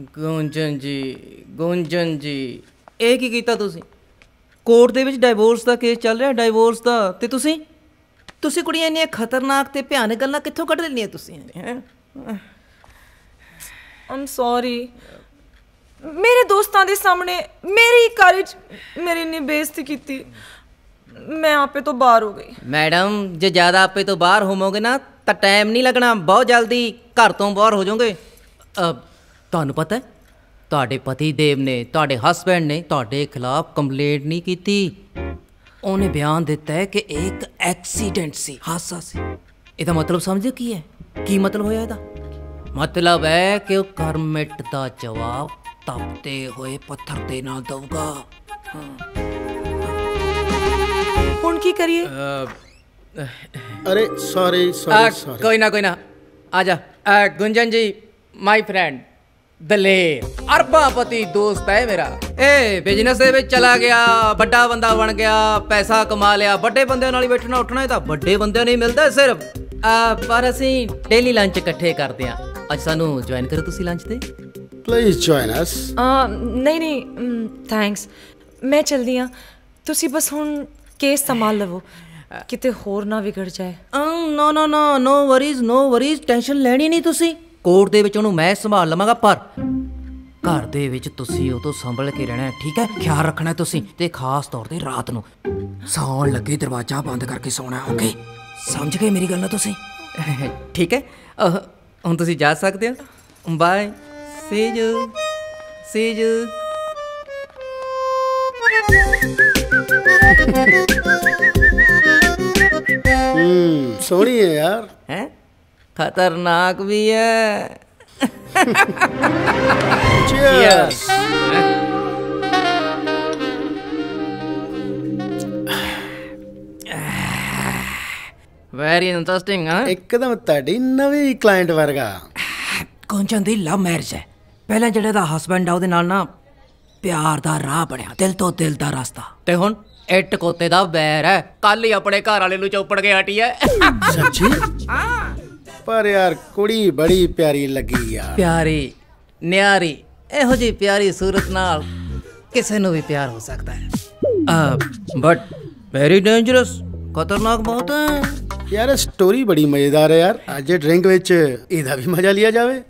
ਗੁੰਜਨ ਜੀ ਗੁੰਜਨ ਜੀ ਇਹ ਕੀ ਕੀਤਾ ਤੁਸੀਂ? ਕੋਰਟ ਦੇ ਵਿੱਚ ਡਾਈਵੋਰਸ ਦਾ ਕੇਸ ਚੱਲ ਰਿਹਾ ਡਾਈਵੋਰਸ ਦਾ। ਤੇ ਤੁਸੀਂ? ਤੁਸੀਂ ਕੁੜੀਆਂ ਇੰਨੀਆਂ ਖਤਰਨਾਕ ਤੇ ਭਿਆਨਕ ਗੱਲਾਂ ਕਿੱਥੋਂ ਕੱਢ ਲੈਣੀਆਂ ਤੁਸੀਂ? ਹੈਂ? ਆਮ ਸੌਰੀ ਮੇਰੇ ਦੋਸਤਾਂ ਦੇ ਸਾਹਮਣੇ ਮੇਰੀ ਕਾਲਜ ਮੇਰੀ ਇੰਨੀ ਬੇਇੱਜ਼ਤੀ ਕੀਤੀ। ਮੈਂ ਆਪੇ ਤੋਂ ਬਾਹਰ ਹੋ ਗਈ। ਮੈਡਮ ਜੇ ਜ਼ਿਆਦਾ ਆਪੇ ਤੋਂ ਬਾਹਰ ਹੋਵੋਗੇ ਨਾ ਤਾਂ ਟਾਈਮ ਨਹੀਂ ਲੱਗਣਾ। ਬਹੁਤ ਜਲਦੀ ਘਰ ਤੋਂ ਬਾਹਰ ਹੋ ਜਾਓਗੇ। ਅ, ਤੁਹਾਨੂੰ ਪਤਾ ਹੈ? ਤੁਹਾਡੇ ਪਤੀ ਦੇਵ ਨੇ ਤੁਹਾਡੇ ਹਸਬੰਡ ਨੇ ਤੁਹਾਡੇ ਖਿਲਾਫ ਕੰਪਲੇਂਟ ਨਹੀਂ ਕੀਤੀ। ਉਹਨੇ ਬਿਆਨ ਦਿੱਤਾ ਹੈ ਕਿ ਇੱਕ ਐਕਸੀਡੈਂਟ ਸੀ ਹਾਦਸਾ ਸੀ। ਇਹਦਾ ਮਤਲਬ ਸਮਝੋ ਕੀ ਹੈ? ਕੀ ਮਤਲਬ ਹੋਇਆ ਇਹਦਾ? ਮਤਲਬ ਹੈ ਕਿ ਉਹ ਕਰਮਿਟ ਦਾ ਜਵਾਬ ਤਪਤੇ ਹੋਏ ਪੱਥਰ ਦੇ ਨਾਲ ਦਊਗਾ। ਹੁਣ ਕੀ ਕਰੀਏ? ਅਰੇ ਸੌਰੀ ਸੌਰੀ ਕੋਈ ਨਾ ਕੋਈ ਨਾ। ਆ ਜਾ। ਗੁੰਜਨ ਜੀ ਮਾਈ ਫਰੈਂਡ ਦਲੇਰ ਅਰਬਾਪਤੀ ਦੋਸਤ ਹੈ ਮੇਰਾ। ਇਹ ਬਿਜ਼ਨਸ ਦੇ ਵਿੱਚ ਚਲਾ ਗਿਆ ਵੱਡਾ ਬੰਦਾ ਬਣ ਗਿਆ ਪੈਸਾ ਕਮਾ ਲਿਆ। ਵੱਡੇ ਬੰਦਿਆਂ ਨਾਲ ਹੀ ਬੈਠਣਾ ਉੱਠਣਾ ਇਹ ਤਾਂ ਵੱਡੇ ਬੰਦਿਆਂ ਨੂੰ ਹੀ ਮਿਲਦਾ ਸਿਰਫ। ਆ, ਪਰ ਅਸੀਂ ਡੇਲੀ ਲੰਚ ਇਕੱਠੇ ਕਰਦੇ ਆ ਅੱਜ ਸਾਨੂੰ ਜੁਆਇਨ ਕਰੋ ਤੁਸੀਂ ਲੰਚ ਤੇ। ਪਲੀਜ਼ ਜੁਆਇਨ ਅਸ ਆ, ਨਹੀਂ ਨਹੀਂ ਥੈਂਕਸ ਮੈਂ ਚਲਦੀ ਆ ਤੁਸੀਂ ਬਸ ਹੁਣ ਕੇਸ ਸੰਭਾਲ ਲਵੋ। ਕਿਤੇ ਹੋਰ ਨਾ ਵਿਗੜ ਜਾਏ। No no no no worries no worries tension ਲੈਣੀ ਨਹੀਂ ਤੁਸੀਂ। ਕੋਰਟ ਦੇ ਵਿੱਚ ਉਹਨੂੰ ਮੈਂ ਸੰਭਾਲ ਲਵਾਂਗਾ ਪਰ ਘਰ ਦੇ ਵਿੱਚ ਤੁਸੀਂ ਉਹ ਤੋਂ ਸੰਭਲ ਕੇ ਰਹਿਣਾ ਹੈ, ਠੀਕ ਹੈ? ਖਿਆਲ ਰੱਖਣਾ ਹੈ ਤੁਸੀਂ ਤੇ ਖਾਸ ਤੌਰ ਤੇ ਰਾਤ ਨੂੰ। ਸੌਣ ਲੱਗੇ ਦਰਵਾਜ਼ਾ ਬੰਦ ਕਰਕੇ ਸੌਣਾ ਹੈ, ਓਕੇ? ਸਮਝ ਗਏ ਮੇਰੀ ਗੱਲ ਨਾ ਤੁਸੀਂ? ਠੀਕ ਹੈ? ਹੁਣ ਤੁਸੀਂ ਜਾ ਸਕਦੇ ਹੋ। ਬਾਏ। ਸੀ ਯੂ ਹੂੰ ਸੋਹਣੀ ਹੈ ਯਾਰ। ਖਤਰਨਾਕ ਵੀ ਹੈ। ਚੀਅਰਸ ਵੈਰੀ ਇੰਟਰਸਟਿੰਗ ਹਾਂ ਇੱਕਦਮ ਤੁਹਾਡੀ ਨਵੀਂ ਕਲਾਇੰਟ ਵਰਗਾ। ਕੰਚਨ ਦੀ ਲਵ ਮੈਰਿਜ ਹੈ? ਪਹਿਲਾਂ ਜਿਹੜੇ ਦਾ ਹਸਬੰਡ ਆ ਉਹਦੇ ਨਾਲ ਨਾ ਪਿਆਰ ਦਾ ਰਾਹ ਬਣਿਆ ਦਿਲ ਤੋਂ ਦਿਲ ਦਾ ਰਸਤਾ। ਤੇ ਹੁਣ ਇੱਟ ਕੋਤੇ ਦਾ ਬੈਰ ਹੈ। ਕੱਲ ਹੀ ਆਪਣੇ ਘਰ ਵਾਲੇ ਨੂੰ ਚੌਪੜ ਕੇ ਹਟੀ ਹੈ। ਸੱਚੀ? ਪਰ ਯਾਰ ਕੁੜੀ ਬੜੀ ਪਿਆਰੀ ਲੱਗੀ ਯਾਰ। ਪਿਆਰੀ ਨਿਆਰੀ ਇਹੋ ਜੀ ਪਿਆਰੀ ਸੂਰਤ ਨਾਲ ਕਿਸੇ ਨੂੰ ਵੀ ਪਿਆਰ ਹੋ ਸਕਦਾ ਹੈ। ਬਟ ਵੈਰੀ ਡੇਂਜਰਸ ਖਤਰਨਾਕ ਬਹੁਤ ਹੈ। ਯਾਰ ਇਹ ਸਟੋਰੀ ਬੜੀ ਮਜ਼ੇਦਾਰ ਹੈ ਯਾਰ। ਅੱਜ ਡਰਿੰਕ ਵਿੱਚ ਇਹਦਾ ਵੀ ਮਜ਼ਾ ਲਿਆ ਜਾਵੇ।